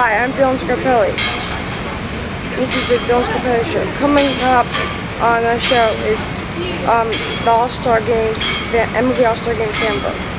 Hi, I'm Dylan Scarpelli. This is the Dylan Scarpelli Show. Coming up on our show is um, the All-Star Game, MLB All-Star Game Fanbook.